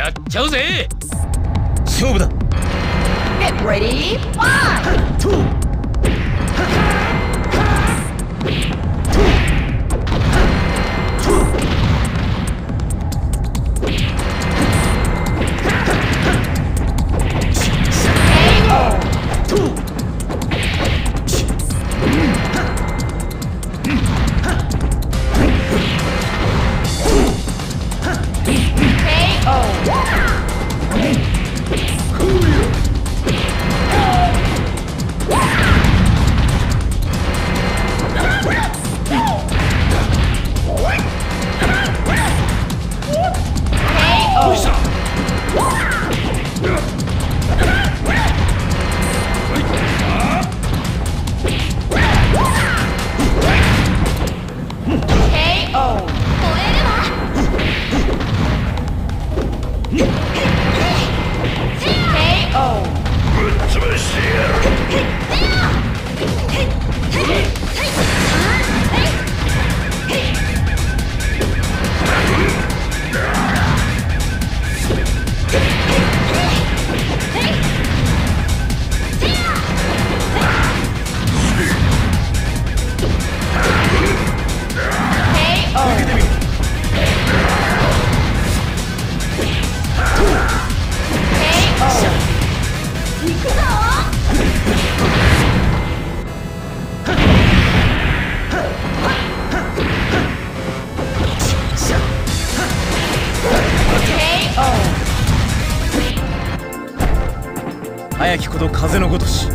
やっちゃうぜ勝負だ Get ready, fight! 早きこと風のごとし。